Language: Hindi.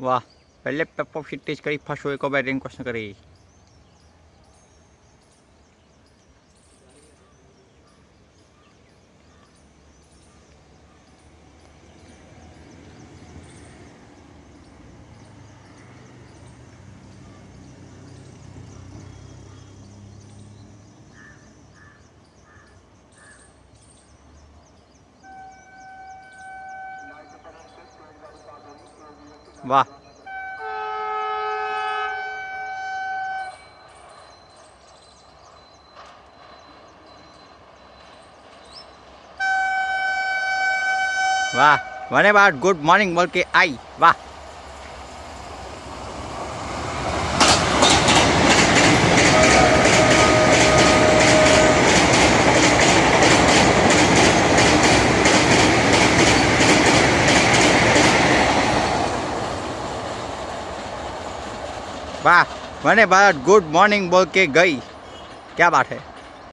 वाह पहले पेपो शिट्टी करी फ़र्स्ट हुए को बैटिंग क्वेश्चन करी। वाह वाह वन अबाउट गुड मॉर्निंग बोल के आई वाह वाह मैंने बात गुड मॉर्निंग बोल के गई क्या बात है